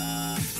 Yeah.